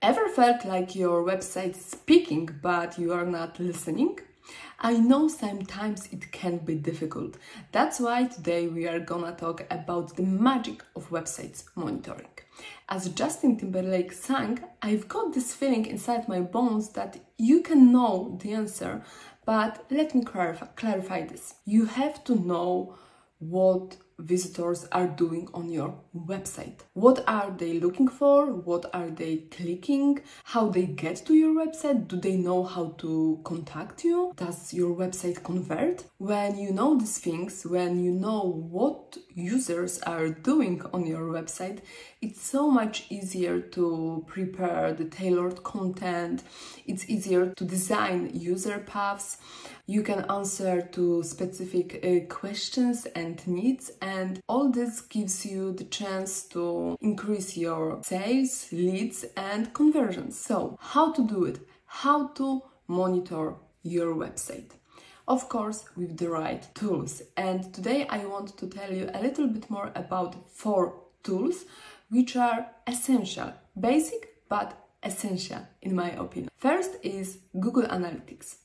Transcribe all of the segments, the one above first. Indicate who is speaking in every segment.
Speaker 1: Ever felt like your website speaking but you are not listening? I know sometimes it can be difficult. That's why today we are gonna talk about the magic of websites monitoring. As Justin Timberlake sang, I've got this feeling inside my bones that you can know the answer, but let me clarify, clarify this. You have to know what visitors are doing on your website. What are they looking for? What are they clicking? How they get to your website? Do they know how to contact you? Does your website convert? When you know these things, when you know what users are doing on your website, it's so much easier to prepare the tailored content. It's easier to design user paths. You can answer to specific uh, questions and needs and all this gives you the chance to increase your sales, leads and conversions. So, how to do it? How to monitor your website? Of course, with the right tools. And today I want to tell you a little bit more about four tools which are essential, basic but essential in my opinion. First is Google Analytics.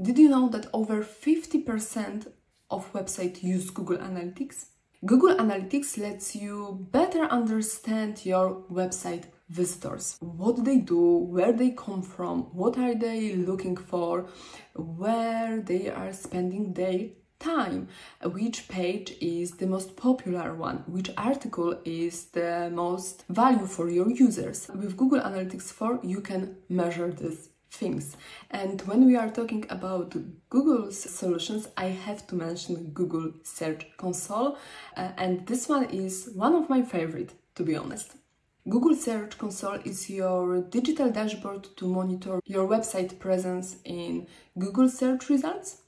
Speaker 1: Did you know that over 50% of websites use Google Analytics? Google Analytics lets you better understand your website visitors. What they do, where they come from, what are they looking for, where they are spending their time, which page is the most popular one, which article is the most value for your users. With Google Analytics 4, you can measure this things. And when we are talking about Google's solutions, I have to mention Google Search Console, uh, and this one is one of my favorite, to be honest. Google Search Console is your digital dashboard to monitor your website presence in Google search results.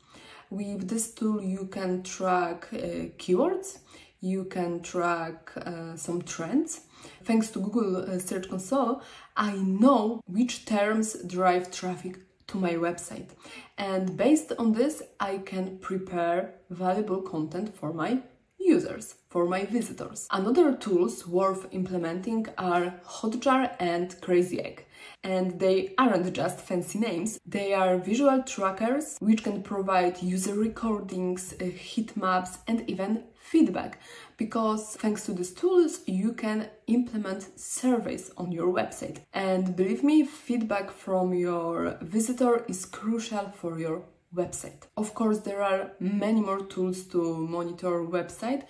Speaker 1: With this tool, you can track uh, keywords, you can track uh, some trends. Thanks to Google uh, Search Console, I know which terms drive traffic to my website. And based on this, I can prepare valuable content for my users, for my visitors. Another tools worth implementing are Hotjar and Crazy Egg. And they aren't just fancy names, they are visual trackers which can provide user recordings, uh, heat maps, and even feedback. Because thanks to these tools you can implement surveys on your website. And believe me feedback from your visitor is crucial for your website. Of course there are many more tools to monitor website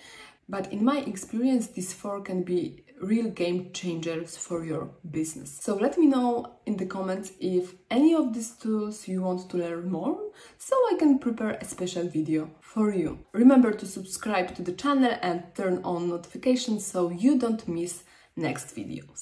Speaker 1: but in my experience, these four can be real game changers for your business. So let me know in the comments if any of these tools you want to learn more, so I can prepare a special video for you. Remember to subscribe to the channel and turn on notifications so you don't miss next videos.